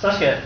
三千。